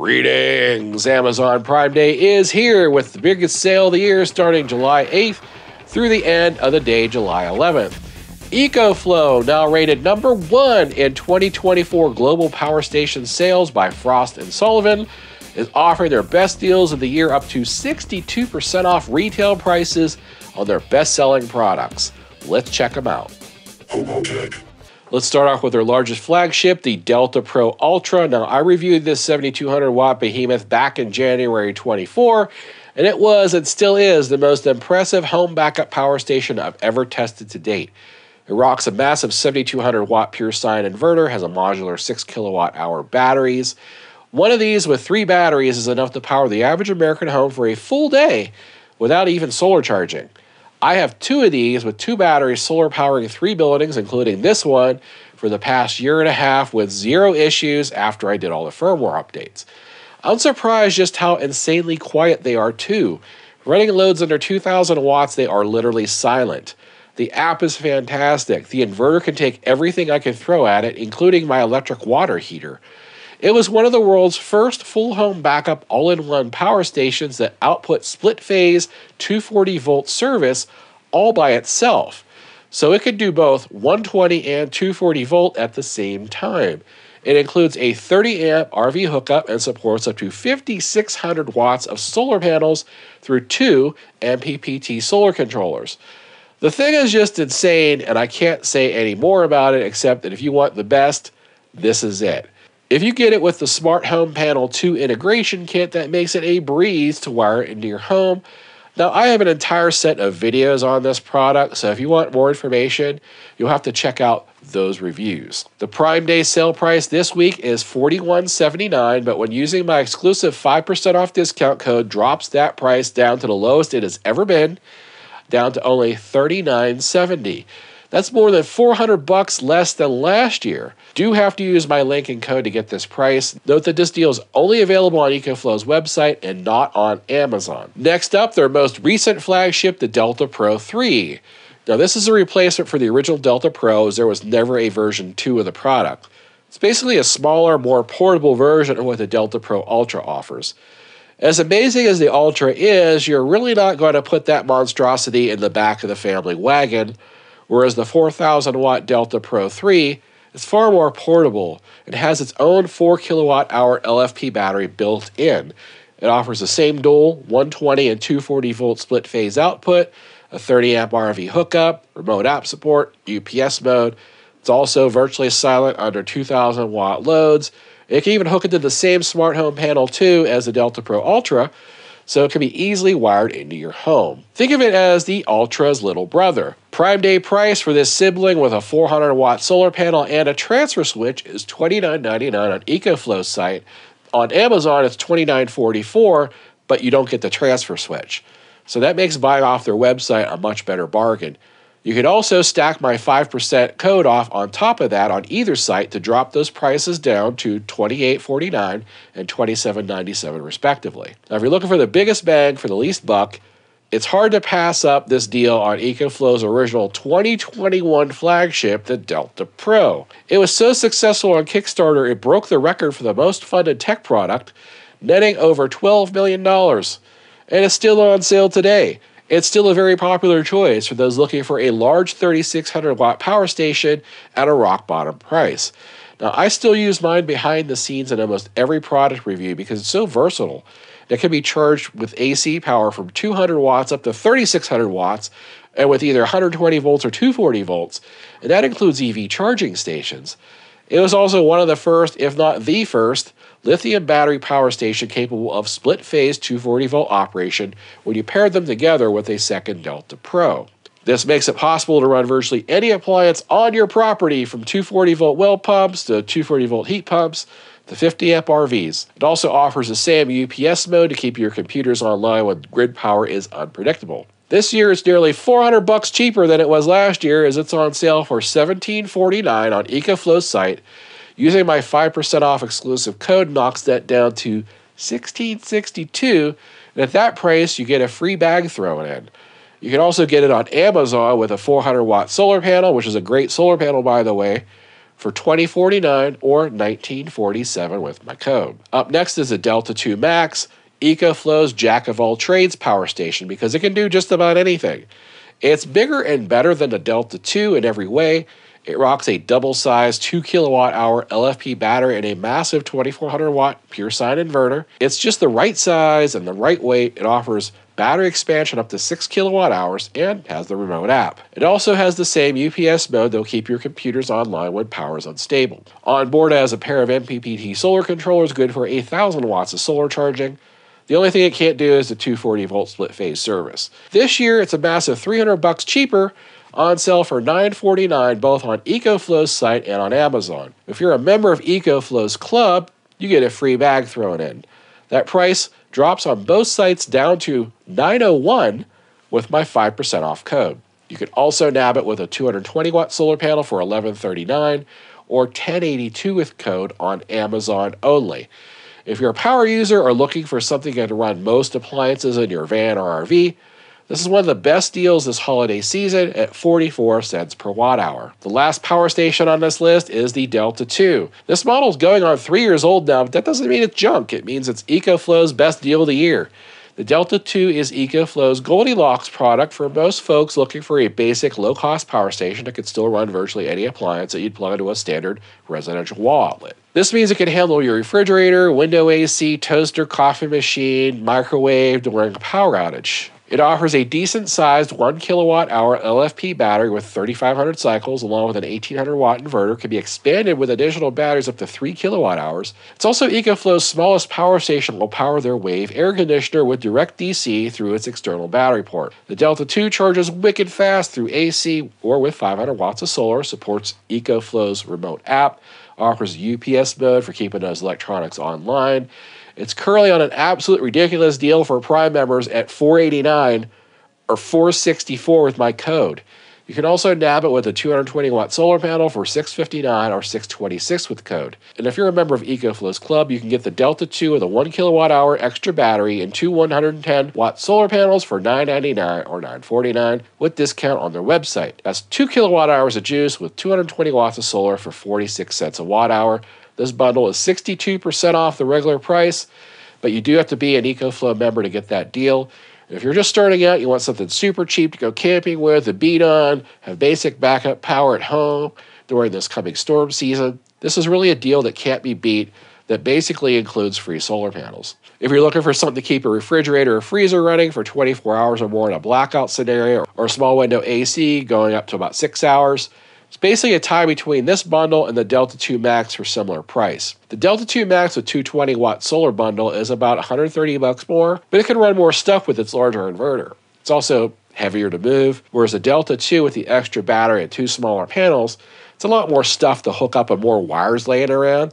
Greetings! Amazon Prime Day is here with the biggest sale of the year starting July 8th through the end of the day, July 11th. EcoFlow, now rated number one in 2024 global power station sales by Frost and Sullivan, is offering their best deals of the year up to 62% off retail prices on their best selling products. Let's check them out. Let's start off with our largest flagship, the Delta Pro Ultra. Now, I reviewed this 7200 watt behemoth back in January 24, and it was and still is the most impressive home backup power station I've ever tested to date. It rocks a massive 7200 watt pure sine inverter, has a modular 6 kilowatt hour batteries. One of these with three batteries is enough to power the average American home for a full day without even solar charging. I have two of these with two batteries solar powering three buildings, including this one, for the past year and a half with zero issues after I did all the firmware updates. I'm surprised just how insanely quiet they are, too. Running loads under 2000 watts, they are literally silent. The app is fantastic. The inverter can take everything I can throw at it, including my electric water heater. It was one of the world's first full home backup all in one power stations that output split phase 240 volt service all by itself. So it could do both 120 and 240 volt at the same time. It includes a 30 amp RV hookup and supports up to 5600 watts of solar panels through two MPPT solar controllers. The thing is just insane, and I can't say any more about it except that if you want the best, this is it. If you get it with the Smart Home Panel 2 integration kit, that makes it a breeze to wire it into your home. Now, I have an entire set of videos on this product, so if you want more information, you'll have to check out those reviews. The Prime Day sale price this week is $41.79, but when using my exclusive 5% off discount code, drops that price down to the lowest it has ever been, down to only $39.70. That's more than 400 bucks less than last year. Do have to use my link and code to get this price. Note that this deal is only available on EcoFlow's website and not on Amazon. Next up, their most recent flagship, the Delta Pro 3. Now, this is a replacement for the original Delta Pro, as there was never a version 2 of the product. It's basically a smaller, more portable version of what the Delta Pro Ultra offers. As amazing as the Ultra is, you're really not going to put that monstrosity in the back of the family wagon whereas the 4000 watt Delta Pro 3 is far more portable It has its own 4 kilowatt hour LFP battery built in. It offers the same dual 120 and 240 volt split phase output, a 30 amp RV hookup, remote app support, UPS mode. It's also virtually silent under 2000 watt loads. It can even hook into the same smart home panel 2 as the Delta Pro Ultra, so it can be easily wired into your home. Think of it as the Ultra's little brother. Prime day price for this sibling with a 400 watt solar panel and a transfer switch is $29.99 on EcoFlow's site. On Amazon, it's $29.44, but you don't get the transfer switch. So that makes buying off their website a much better bargain. You can also stack my 5% code off on top of that on either site to drop those prices down to $28.49 and $27.97 respectively. Now, if you're looking for the biggest bang for the least buck, it's hard to pass up this deal on EcoFlow's original 2021 flagship, the Delta Pro. It was so successful on Kickstarter, it broke the record for the most funded tech product, netting over $12 million. And it's still on sale today. It's still a very popular choice for those looking for a large 3600 watt power station at a rock bottom price. Now, I still use mine behind the scenes in almost every product review because it's so versatile. It can be charged with AC power from 200 watts up to 3600 watts, and with either 120 volts or 240 volts, and that includes EV charging stations. It was also one of the first, if not the first, lithium battery power station capable of split phase 240 volt operation when you pair them together with a second Delta Pro. This makes it possible to run virtually any appliance on your property from 240 volt well pumps to 240 volt heat pumps to 50 amp RVs. It also offers a SAM UPS mode to keep your computers online when grid power is unpredictable. This year it's nearly 400 bucks cheaper than it was last year as it's on sale for $17.49 on EcoFlow's site Using my 5% off exclusive code knocks that down to 1662 and at that price you get a free bag thrown in. You can also get it on Amazon with a 400 watt solar panel, which is a great solar panel by the way, for 2049 or 1947 with my code. Up next is the Delta 2 Max, EcoFlow's jack of all trades power station because it can do just about anything. It's bigger and better than the Delta 2 in every way. It rocks a double sized 2 kilowatt hour LFP battery and a massive 2400 watt pure sine inverter. It's just the right size and the right weight. It offers battery expansion up to 6 kilowatt hours, and has the remote app. It also has the same UPS mode that'll keep your computers online when power is unstable. On board it has a pair of MPPT solar controllers good for 8,000 watts of solar charging. The only thing it can't do is the 240 volt split phase service. This year it's a massive 300 bucks cheaper on sale for $9.49 both on EcoFlow's site and on Amazon. If you're a member of EcoFlow's club, you get a free bag thrown in. That price drops on both sites down to 901 with my 5% off code. You can also nab it with a 220 watt solar panel for 1139 or 1082 with code on Amazon only. If you're a power user or looking for something can run most appliances in your van or RV, this is one of the best deals this holiday season at 44 cents per watt hour. The last power station on this list is the Delta 2. This model is going on three years old now, but that doesn't mean it's junk. It means it's EcoFlow's best deal of the year. The Delta 2 is EcoFlow's Goldilocks product for most folks looking for a basic low cost power station that can still run virtually any appliance that you'd plug into a standard residential wall outlet. This means it can handle your refrigerator, window AC, toaster, coffee machine, microwave during a power outage. It offers a decent sized 1 kilowatt hour LFP battery with 3,500 cycles, along with an 1800 watt inverter, can be expanded with additional batteries up to 3 kilowatt hours. It's also EcoFlow's smallest power station will power their Wave air conditioner with direct DC through its external battery port. The Delta 2 charges wicked fast through AC or with 500 watts of solar, supports EcoFlow's remote app, offers UPS mode for keeping those electronics online it's currently on an absolute ridiculous deal for Prime members at 489 or 464 with my code. You can also nab it with a 220 watt solar panel for 659 or 626 with code. And if you're a member of EcoFlow's club, you can get the Delta 2 with a 1 kilowatt hour extra battery and two 110 watt solar panels for 999 or 949 with discount on their website. That's 2 kilowatt hours of juice with 220 watts of solar for 46 cents a watt hour. This bundle is 62% off the regular price, but you do have to be an EcoFlow member to get that deal. If you're just starting out, you want something super cheap to go camping with, a beat on, have basic backup power at home during this coming storm season, this is really a deal that can't be beat that basically includes free solar panels. If you're looking for something to keep a refrigerator or freezer running for 24 hours or more in a blackout scenario, or a small window AC going up to about six hours, it's basically a tie between this bundle and the Delta 2 Max for similar price. The Delta 2 Max with 220 watt solar bundle is about 130 bucks more, but it can run more stuff with its larger inverter. It's also heavier to move, whereas the Delta 2 with the extra battery and two smaller panels, it's a lot more stuff to hook up and more wires laying around.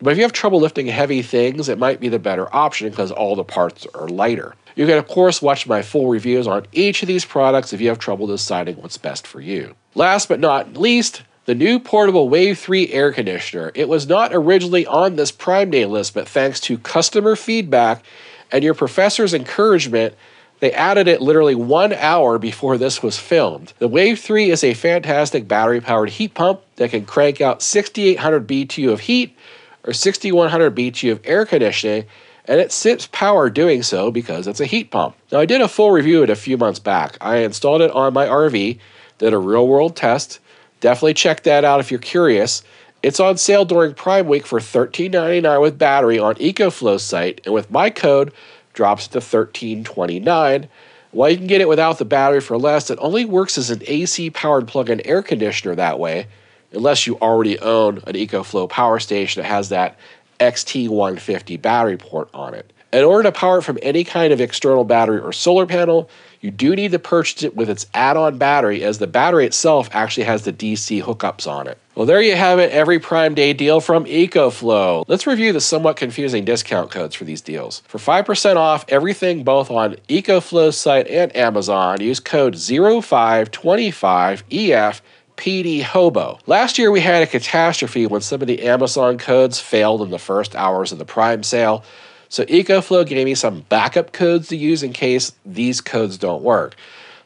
But if you have trouble lifting heavy things, it might be the better option because all the parts are lighter. You can, of course, watch my full reviews on each of these products if you have trouble deciding what's best for you. Last but not least, the new portable Wave 3 air conditioner. It was not originally on this Prime Day list, but thanks to customer feedback and your professor's encouragement, they added it literally one hour before this was filmed. The Wave 3 is a fantastic battery powered heat pump that can crank out 6800 BTU of heat or 6100 BTU of air conditioning and it sips power doing so because it's a heat pump. Now, I did a full review of it a few months back. I installed it on my RV, did a real world test. Definitely check that out if you're curious. It's on sale during Prime Week for $13.99 with battery on EcoFlow's site, and with my code, drops to $13.29. While you can get it without the battery for less, it only works as an AC powered plug in air conditioner that way, unless you already own an EcoFlow power station that has that XT150 battery port on it. In order to power it from any kind of external battery or solar panel, you do need to purchase it with its add on battery, as the battery itself actually has the DC hookups on it. Well, there you have it, every Prime Day deal from EcoFlow. Let's review the somewhat confusing discount codes for these deals. For 5% off everything both on EcoFlow's site and Amazon, use code 0525EF PD Hobo. Last year we had a catastrophe when some of the Amazon codes failed in the first hours of the Prime sale. So EcoFlow gave me some backup codes to use in case these codes don't work.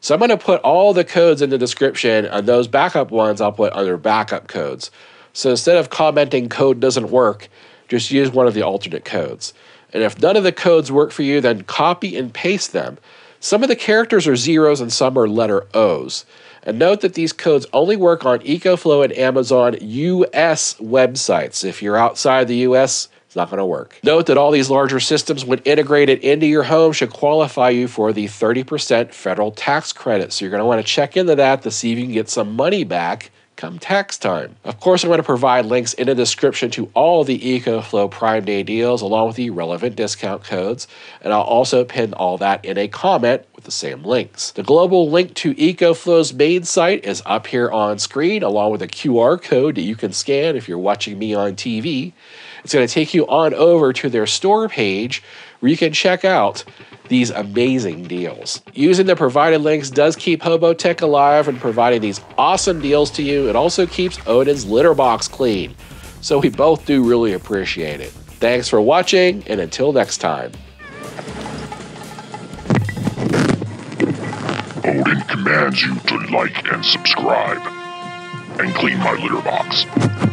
So I'm going to put all the codes in the description, and those backup ones I'll put under backup codes. So instead of commenting code doesn't work, just use one of the alternate codes. And if none of the codes work for you, then copy and paste them. Some of the characters are zeros and some are letter O's. And note that these codes only work on EcoFlow and Amazon US websites. If you're outside the US, it's not going to work. Note that all these larger systems, when integrated into your home, should qualify you for the 30% federal tax credit. So you're going to want to check into that to see if you can get some money back come tax time. Of course, I'm going to provide links in the description to all the EcoFlow Prime Day deals along with the relevant discount codes, and I'll also pin all that in a comment with the same links. The global link to EcoFlow's main site is up here on screen along with a QR code that you can scan if you're watching me on TV. It's going to take you on over to their store page where you can check out these amazing deals. Using the provided links does keep Hobotech alive and providing these awesome deals to you. It also keeps Odin's litter box clean. So we both do really appreciate it. Thanks for watching, and until next time. Odin commands you to like and subscribe, and clean my litter box.